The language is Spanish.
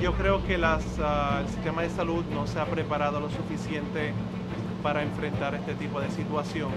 Yo creo que las, ah, el sistema de salud no se ha preparado lo suficiente para enfrentar este tipo de situación.